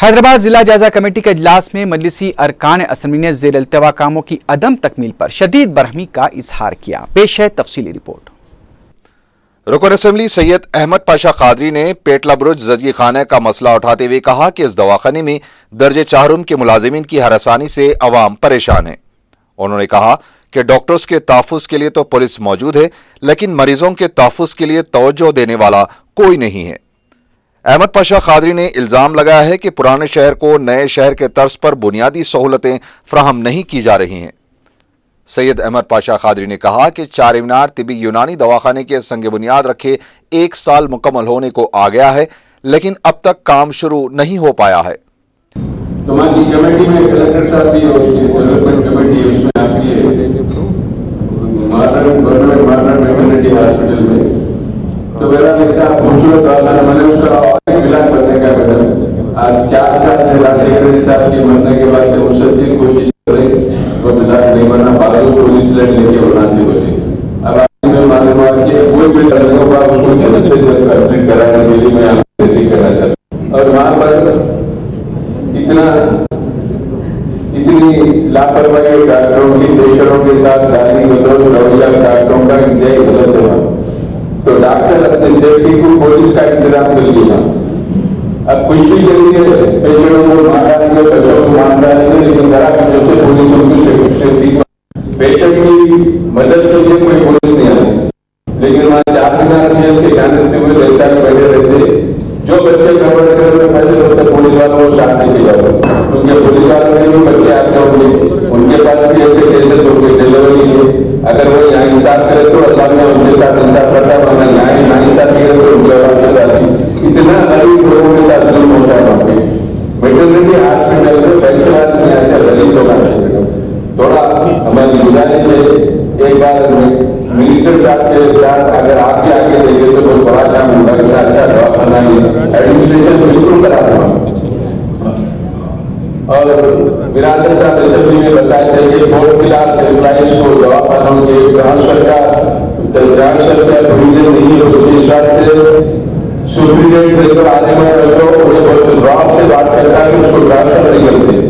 हैदराबाद जिला जायजा कमेटी के इजलास में मजलिसी अरकान असम्बली ने जेर अल्तवा कामों की अदम तकमील पर शदीद बरहमी का इजहार किया। पेश है तफसीली रिपोर्ट। रुकन असम्बली सैयद अहमद पाशा खादरी ने पेटला बुरुज जजी खाना का मसला उठाते हुए कहा कि इस दवाखाने में दर्ज चाहरुम के मुलाजिमीन की हरासानी से अवाम परेशान है। उन्होंने कहा कि डॉक्टर्स के तहफ़ के लिए तो पुलिस मौजूद है, लेकिन मरीजों के तहफ़ के लिए तोज्जो देने वाला कोई नहीं है। अहमद पाशा खादरी ने इल्ज़ाम लगाया है कि पुराने शहर को नए शहर के तर्ज पर बुनियादी सहूलतें फ्राहम नहीं की जा रही हैं। सैयद अहमद पाशा खादरी ने कहा कि चार मीनार तिबी यूनानी दवाखाने के संग बुनियाद रखे एक साल मुकम्मल होने को आ गया है, लेकिन अब तक काम शुरू नहीं हो पाया है। तो तो मेरा देखा खूबसूरत मैंने उसका करने का मैडम आज चार साल से राजशेखर साहब के मरने के बाद से मुसलसिल कोशिश करें, वो मिलान नहीं बना बाजू पुलिस लाइन लेके बनाते बोले अब आज मैं हुआ कि कोई भी के बाद उसको जल्द से कंप्लीट कराने के लिए मैं विनती करना चाहता। और वहाँ पर इतना, इतनी लापरवाही डॉक्टरों की पेशरों के साथ गाली गलौज, रवैया डॉक्टरों का इंतजाई गलत तो डॉक्टर अपनी सेफ्टी को पुलिस का इंतज़ाम कर लिया। अब कुछ भी करेंगे पेशेंटों को मार डालेंगे बच्चों को मार डालेंगे लेकिन जरा कुछ होते पुलिस उनको पेशेंट की मदद के लिए कोई पुलिस नहीं आती। लेकिन वहाँ चार मीनार में ऐसे कांस्टेबल ऐसा बैठे रहते जो बच्चे गड़बड़ कर रहे पहले होते पुलिस वालों को साथ नहीं दिया क्योंकि पुलिस वालों के भी बच्चे आते होंगे। उनके पास भी ऐसे केसेस होंगे डिलीवरी के। अगर वो यहाँ इंसाफ करे तो अल्लाह ने उनके साथ इंसाफ करता है वरना यहाँ ना इंसाफ करे तो उनके औलाद के साथ भी इतना गरीब लोगों के साथ जुल्म होता है वहाँ पे मेटर्निटी हॉस्पिटल में पैसे वाले नहीं आते गरीब लोग आते हैं थोड़ा हमारी गुजारिश है एक बार के साथ अगर आप भी आगे देंगे तो कोई बड़ा काम होगा इतना अच्छा दवाखाना एडमिनिस्ट्रेशन बिल्कुल करा दूँगा और विरासत साहब असेंबली में बताए थे कि फोर्थ क्लास एम्प्लॉइज को जवाब दवाखानों के ट्रांसफ़र का ट्रांसफ़र का प्रोविज़न नहीं होती, इस बात सुप्रीडेंट लेकर आने वाले लोग उन्हें बहुत से बात करता है कि उसको ट्रांसफ़र नहीं करते।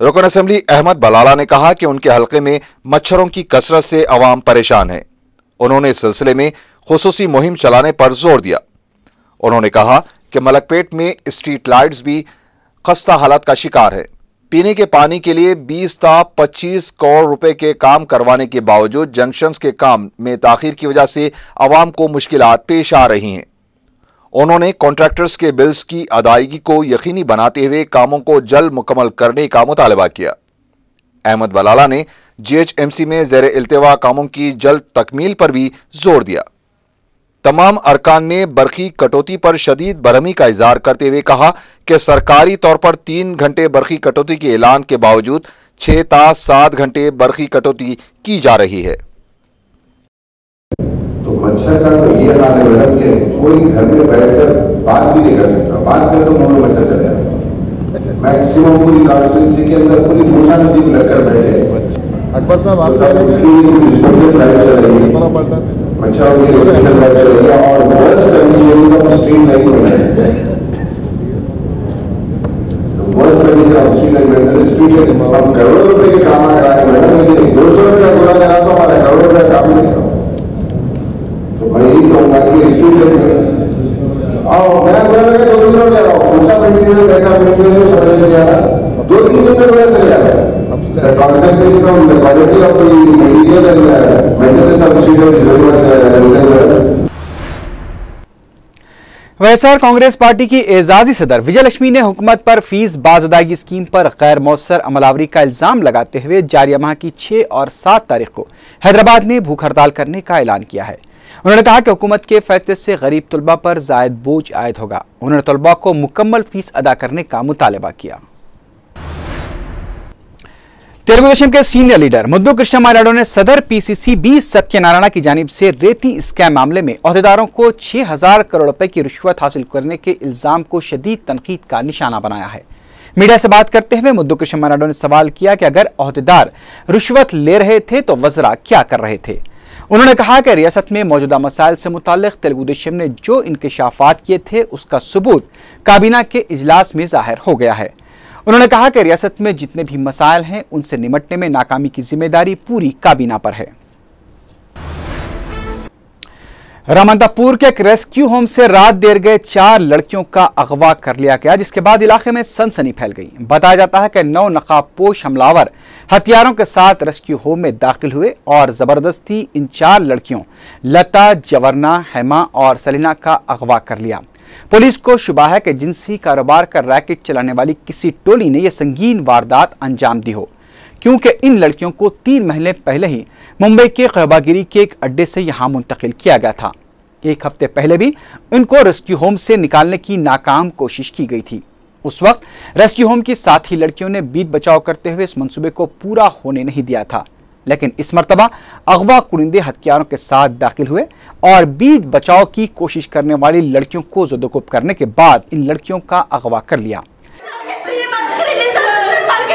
रुकन असम्बली अहमद बलाला ने कहा कि उनके हलके में मच्छरों की कसरत से अवाम परेशान है। उन्होंने इस सिलसिले में खसूसी मुहिम चलाने पर ज़ोर दिया। उन्होंने कहा कि मलकपेट में स्ट्रीट लाइट्स भी खस्ता हालत का शिकार है। पीने के पानी के लिए 20 ता 25 करोड़ रुपए के काम करवाने के बावजूद जंक्शंस के काम में ताखिर की वजह से आवाम को मुश्किल पेश आ रही हैं। उन्होंने कॉन्ट्रैक्टर्स के बिल्स की अदायगी को यकीनी बनाते हुए कामों को जल्द मुकम्मल करने का मुतालबा किया। अहमद बलाला ने जीएचएमसी में जेर अल्तवा कामों की जल्द तकमील पर भी ज़ोर दिया। तमाम अरकान ने बरखी कटौती पर शदीद बरहमी का इजहार करते हुए कहा कि सरकारी तौर पर तीन घंटे बरखी कटौती के ऐलान के बावजूद छह ता सात घंटे बरखी कटौती की जा रही है। मच्छर का तो ये हाल है मैडम कि कोई घर में बैठकर बात भी नहीं कर सकता। बात कर तो मुँह में मच्छर चले जाता मैक्सिमम पूरी कॉन्स्टिट्यूंसी के अंदर पूरी मूसा नदी को लेकर बैठे। अकबर साहब आप तो उसके लिए डिस्पोजल ड्राइव चल रही है। ड्राइव चल रही है और worst condition of street light maintenance worst condition of street light maintenance street light हम करोड़ों रुपए के काम आ रहा है। मैडम लेकिन दो सौ रुपया बुरा करा तो हमारा करोड़ रुपया काम नहीं रहा दो दिन में कैसा दो तीन दिन में चल कांग्रेस पार्टी की एजाजी सदर विजय लक्ष्मी ने हुकूमत पर फ़ीस बाजदागी स्कीम पर गैर मौसर अमलावरी का इल्ज़ाम लगाते हुए जारी माह की छह और सात तारीख को हैदराबाद में भूख हड़ताल करने का ऐलान किया है। उन्होंने कहा कि हुकूमत के फैसले से गरीब तलबा पर जायद बोझ आयद होगा। उन्होंने तलबा को मुकम्मल फ़ीस अदा करने का मुतालबा किया। तेलुगु देशम के सीनियर लीडर मुद्दू कृष्ण माराडो ने सदर पीसीसी बी सत्यनारायण की जानिब से रेती स्कैम मामले में अहदेदारों को 6000 करोड़ रुपए की रिश्वत हासिल करने के इल्ज़ाम को शदीद तनकीद का निशाना बनाया है। मीडिया से बात करते हुए मुद्दू कृष्ण माराडो ने सवाल किया कि अगर अहदेदार रिश्वत ले रहे थे तो वजरा क्या कर रहे थे? उन्होंने कहा कि रियासत में मौजूदा मसाइल से मुतालिक तेलुगुदेशम ने जो इंकशाफात किए थे, उसका सबूत काबीना के इजलास में ज़ाहिर हो गया है। उन्होंने कहा कि रियासत में जितने भी मसाइल हैं, उनसे निमटने में नाकामी की ज़िम्मेदारी पूरी काबीना पर है। रामंतापुर के एक रेस्क्यू होम से रात देर गए चार लड़कियों का अगवा कर लिया गया, जिसके बाद इलाके में सनसनी फैल गई। बताया जाता है कि नौ नकाबपोश हमलावर हथियारों के साथ रेस्क्यू होम में दाखिल हुए और ज़बरदस्ती इन चार लड़कियों, लता, जवरना, हेमा और सलीना का अगवा कर लिया। पुलिस को शुबा है कि जिनसी कारोबार का रैकेट चलाने वाली किसी टोली ने यह संगीन वारदात अंजाम दी हो। क्योंकि इन लड़कियों को तीन महीने पहले ही मुंबई के खैबागिरी के एक अड्डे से यहाँ मुंतकिल किया गया था। एक हफ़्ते पहले भी इनको रेस्क्यू होम से निकालने की नाकाम कोशिश की गई थी। उस वक्त रेस्क्यू होम की साथी लड़कियों ने बीट बचाव करते हुए इस मंसूबे को पूरा होने नहीं दिया था। लेकिन इस मरतबा अगवा कुरिंदे हथियारों के साथ दाखिल हुए और बीट बचाव की कोशिश करने वाली लड़कियों को जदोकुप करने के बाद इन लड़कियों का अगवा कर लिया।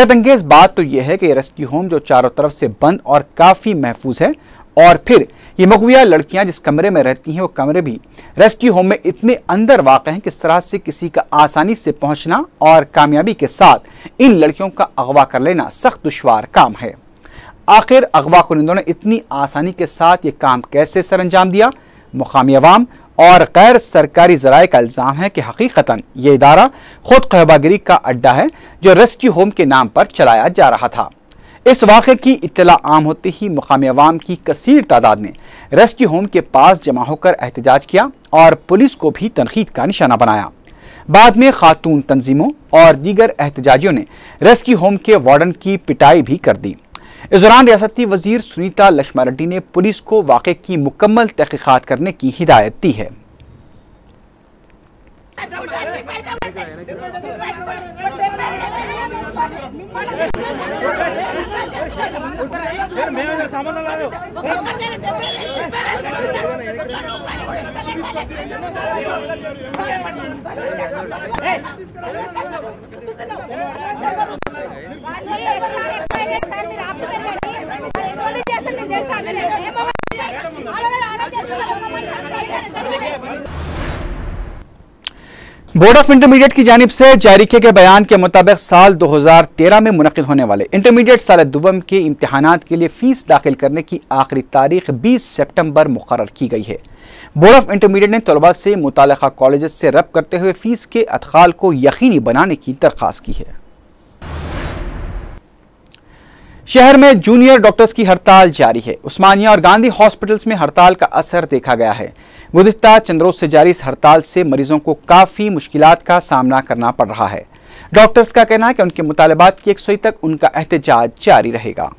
अंगेज, बात तो यह है कि रेस्क्यू होम जो चारों तरफ़ से बंद और काफ़ी महफूज है और फिर ये मगविया लड़कियाँ जिस कमरे में रहती हैं, वो कमरे भी रेस्क्यू होम में इतने अंदर वाक़ हैं कि इस तरह से किसी का आसानी से पहुँचना और कामयाबी के साथ इन लड़कियों का अगवा कर लेना सख्त दुशवार काम है। आखिर अगवा कुनिंदों ने इतनी आसानी के साथ ये काम कैसे सर अंजाम दिया? मुकामी अवाम और गैर सरकारी जराए का इल्ज़ाम है कि हकीकता ये इदारा खुद कहबागिरी का अड्डा है, जो रेस्क्यू होम के नाम पर चलाया जा रहा था। इस वाक़े की इतला आम होते ही मुकामी अवाम की कसीर तादाद ने रेस्क्यू होम के पास जमा होकर एहतजाज किया और पुलिस को भी तनखीद का निशाना बनाया। बाद में खातून तंजीमों और दीगर एहतजाजियों ने रेस्क्यू होम के वार्डन की पिटाई भी कर दी। इस दौरान रियासती वज़ीर सुनीता लक्ष्मा रेड्डी ने पुलिस को वाक की मुकम्मल तहकीक़ात करने की हिदायत दी है। సంబంధం లేదు తెలుసా बोर्ड ऑफ़ इंटरमीडिएट की जानब से जारी किए गए बयान के मुताबिक साल 2013 में मुनद होने वाले इंटरमीडिएट साल दुवम के इम्तहान के लिए फ़ीस दाखिल करने की आखिरी तारीख 20 सितंबर मुकर की गई है। बोर्ड ऑफ़ इंटरमीडिएट ने तलबा से मुतल कॉलेज से रब करते हुए फ़ीस के अदखाल को यकीनी बनाने की दरख्वास्त की है। शहर में जूनियर डॉक्टर्स की हड़ताल जारी है। उस्मानिया और गांधी हॉस्पिटल्स में हड़ताल का असर देखा गया है। गुजश्ता चंद्रोज से जारी इस हड़ताल से मरीजों को काफ़ी मुश्किल का सामना करना पड़ रहा है। डॉक्टर्स का कहना है कि उनके मुतालबात की एक सौ तक उनका एहतजाज जारी रहेगा।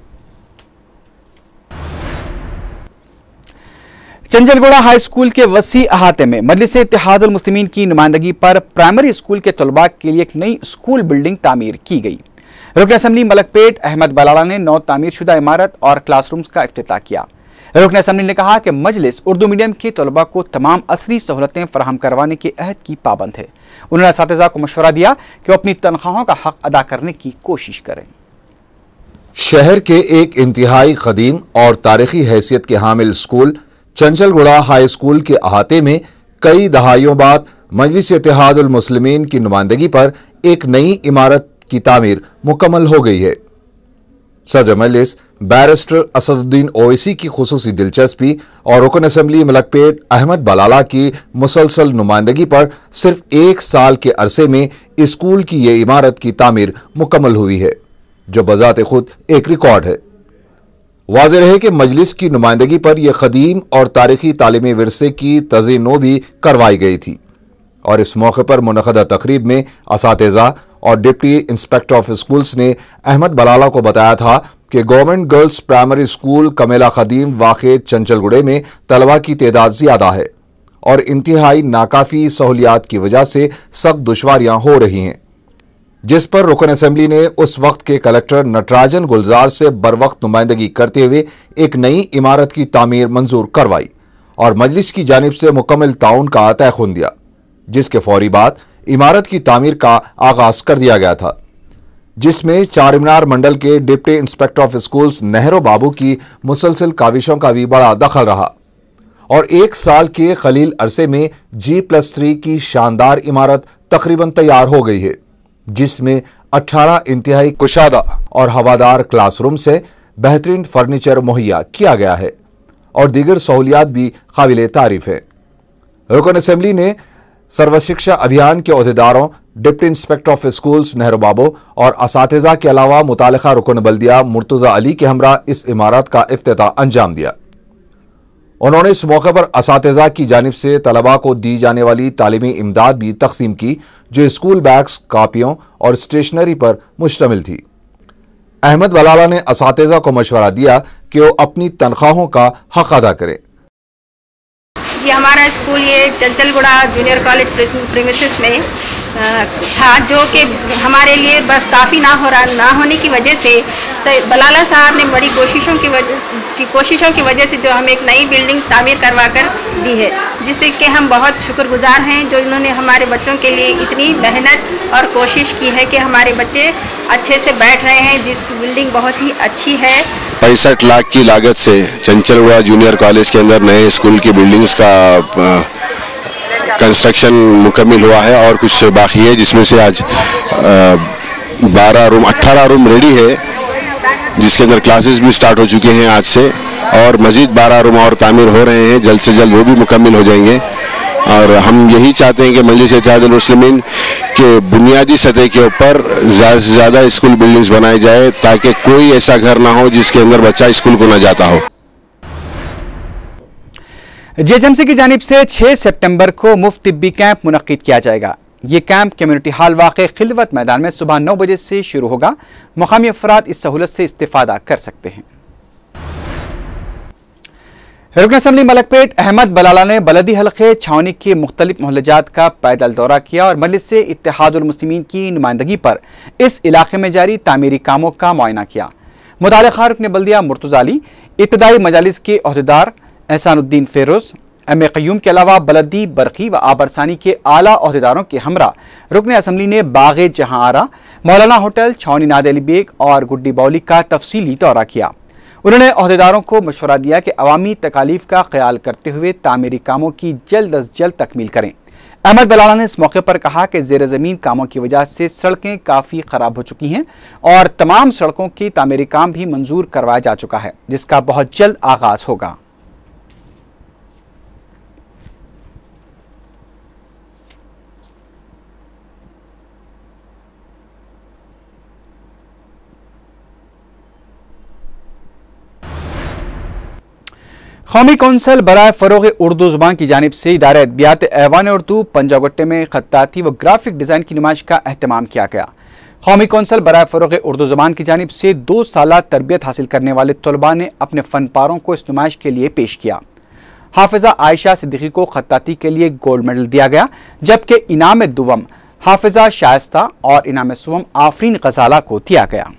चंजलगोड़ा हाई स्कूल के वसी अहाते में मजलिस मुस्लिमीन की नुमाइंदगी पर प्राइमरी स्कूल के तलबा के लिए एक नई स्कूल बिल्डिंग तामीर की गई। रुकन असम्बली मलकपेट अहमद बलाला ने नौ तामीर शुदा इमारत और क्लासरूम्स का अफ्ताह किया। रुकन असम्बली ने कहा कि मजलिस उर्दू मीडियम के तलबा को तमाम असरी सहूलतें फराहम करवाने के अहद की पाबंद है। उन्होंने इस को मशवरा दिया कि अपनी तनख्वाहों का हक अदा करने की कोशिश करें। शहर के एक इंतहाई कदीम और तारीखी हैसियत के हामिल स्कूल, चंचलगुड़ा हाई स्कूल के अहाते में कई दहाइयों बाद मजलिस इतिहादुल की नुमाइंदगी पर एक नई इमारत की तामीर मुकम्मल हो गई है। सदर मजलिस, बैरिस्टर असदुद्दीन ओवैसी की खसूसी दिलचस्पी और रुकन असम्बली मलकपेट अहमद बलाला की मुसलसल नुमाइंदगी पर सिर्फ़ एक साल के अरसे में स्कूल की यह इमारत की तामीर मुकम्मल हुई है, जो बजात खुद एक रिकॉर्ड है। वाज रहे कि मजलिस की नुमाइंदगी पर यह कदीम और तारीखी तालीमी विरसे की तजीनो भी करवाई गई थी और इस मौके पर मुनदा तकरीब में इस और डिप्टी इंस्पेक्टर ऑफ़ स्कूल्स ने अहमद बलाला को बताया था कि गवर्नमेंट गर्ल्स प्राइमरी स्कूल कमेला कदीम वाक़ चंचलगुड़े में तलबा की तादाद ज़्यादा है और इंतहाई नाकाफी सहूलियात की वजह से सख्त दुशवारियाँ हो रही हैं। जिस पर रुकन असम्बली ने उस वक्त के कलेक्टर नटराजन गुलजार से बर वक्त नुमाइंदगी करते हुए एक नई इमारत की तामीर मंजूर करवाई और मजलिस की जानब से मुकम्मल ताउन का तयखुन दिया, जिसके फौरी बाद इमारत की तामीर का आगाज़ कर दिया गया था, जिसमें चार मीनार मंडल के deputy inspector of schools Nehru Babu की मुसलसिल काविशों का भी बड़ा दखल रहा और एक साल के खलील अरसे में जी प्लस थ्री की शानदार इमारत तकरीबन तैयार हो गई है, जिसमें 18 इंतहाई कुशादा और हवादार क्लासरूम से बेहतरीन फर्नीचर मुहैया किया गया है और दीगर सहूलियात भी काबिल तारीफ़ है। रुकन असम्बली ने सर्व शिक्षा अभियान के अहदेदारों deputy inspector of schools Nehru Babu और इस के अलावा मुतल रुकन बल्दिया मुर्तज़ा अली के हमरा इस इमारत का अफ्त अंजाम दिया। उन्होंने इस मौके पर इस की जानब से तलबा को दी जाने वाली तालीमी इमदाद भी तकसीम की, जो स्कूल बैग्स, कापियों और स्टेशनरी पर मुश्तमिल थी। अहमद वलाला ने इस को मशवरा दिया कि वो अपनी तनख्वाहों का हक अदा करें। जी हमारा स्कूल ये चंचलगुड़ा जूनियर कॉलेज प्रीमिसेस में था, जो कि हमारे लिए बस काफ़ी ना हो रहा, ना होने की वजह से बलाला साहब ने बड़ी कोशिशों की वजह, की कोशिशों की वजह से जो हमें एक नई बिल्डिंग तामीर करवा कर दी है, जिससे कि हम बहुत शुक्रगुजार हैं जो इन्होंने हमारे बच्चों के लिए इतनी मेहनत और कोशिश की है कि हमारे बच्चे अच्छे से बैठ रहे हैं जिसकी बिल्डिंग बहुत ही अच्छी है। पैंसठ लाख की लागत से चंचलगुड़ा जूनियर कॉलेज के अंदर नए स्कूल की बिल्डिंग्स का कंस्ट्रक्शन मुकम्मल हुआ है और कुछ बाकी है, जिसमें से आज बारह रूम अट्ठारह रूम रेडी है, जिसके अंदर क्लासेस भी स्टार्ट हो चुके हैं आज से, और मज़ीद बारह रूम और तामीर हो रहे हैं, जल्द से जल्द वो भी मुकम्मल हो जाएँगे। और हम यही चाहते हैं कि मजलिस इतिहादमसलिमिन के बुनियादी सतह के ऊपर ज़्यादा से ज़्यादा स्कूल बिल्डिंग्स बनाई जाए, ताकि कोई ऐसा घर ना हो जिसके अंदर बच्चा स्कूल को ना जाता हो। जेएचएमसी की जानब से 6 सितंबर को मुफ़्त तिब्बी कैंप मुनद किया जाएगा। ये कैंप कम्युनिटी हॉल वाक़ खिलवत मैदान में सुबह नौ बजे से शुरू होगा। मुकामी अफराद इस सहूलत से इस्तेफादा कर सकते हैं। रुकन असम्बली मलकपेट अहमद बलाला ने बलदी हल्के छावनी के मुख्तलिफ़ मोहल्लात का पैदल दौरा किया और मजलिस इतिहादमसलिमिन की नुमाइंदगी पर इस इलाके में जारी तामीरी कामों का मुआयना किया। मुताल रुकन बल्दिया मुर्तजाली इब्तदाई मजालिस के अहदेदार एहसानुद्दीन फेरोज, एम ए क्यूम के अलावा बलदी, बरखी व आबरसानी के आला अहदेदारों के हमरा। रुकन असम्बली ने बाग जहाँ आरा मौलाना होटल, छावनी नाद अली बेग और गुड्डी बौली का तफसीली दौरा किया। उन्होंने अहदेदारों को मशवरा दिया कि अवामी तकालीफ का ख्याल करते हुए तामीरी कामों की जल्द अज जल्द तकमील करें। अहमद बलाला ने इस मौके पर कहा कि जेर ज़मीन कामों की वजह से सड़कें काफ़ी ख़राब हो चुकी हैं और तमाम सड़कों की तामीरी काम भी मंजूर करवाया जा चुका है, जिसका बहुत जल्द आगाज़ होगा। कौमी कौंसल बरए फ़रोग उर्दू ज़ुबान की जानब से इदारा अदबियात ऐवान उर्दू पंजागट्टे में खत्ताती व ग्राफिक डिज़ाइन की नुमाइश का अहतमाम किया गया। कौमी कौंसल बरए फ़रोग उर्दू ज़ुबान की जानब से दो साल तरबियत हासिल करने वाले तलबा ने अपने फ़नपारों को इस नुमाइश के लिए पेश किया। हाफिजा आयशा सिद्दीकी को खत्ताती के लिए गोल्ड मेडल दिया गया, जबकि इनाम दुवम हाफिजा शायस्ता और इनाम सुवम आफरीन गजाला को दिया गया।